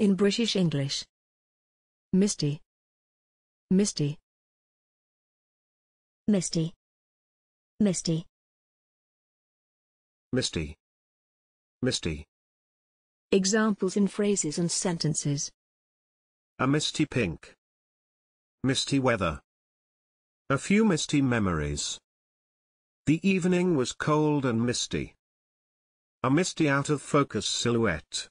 In British English. Misty. Misty. Misty. Misty. Misty. Misty. Examples in phrases and sentences. A misty pink. Misty weather. A few misty memories. The evening was cold and misty. A misty out of focus silhouette.